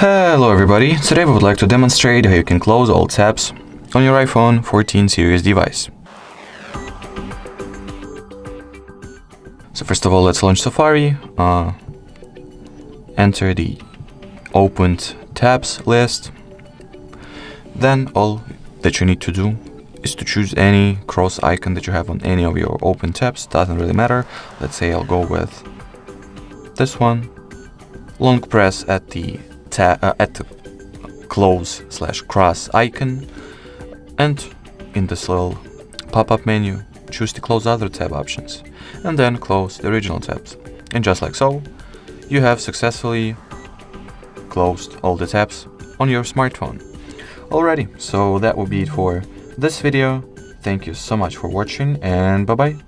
Hello everybody, today we would like to demonstrate how you can close all tabs on your iPhone 14 series device. So first of all let's launch Safari, uh, enter the opened tabs list, then all that you need to do is to choose any cross icon that you have on any of your open tabs, doesn't really matter, let's say I'll go with this one, long press at the uh, at the close slash cross icon and in this little pop-up menu choose to close other tab options and then close the original tabs. And just like so you have successfully closed all the tabs on your smartphone. Alrighty so that will be it for this video. Thank you so much for watching and bye bye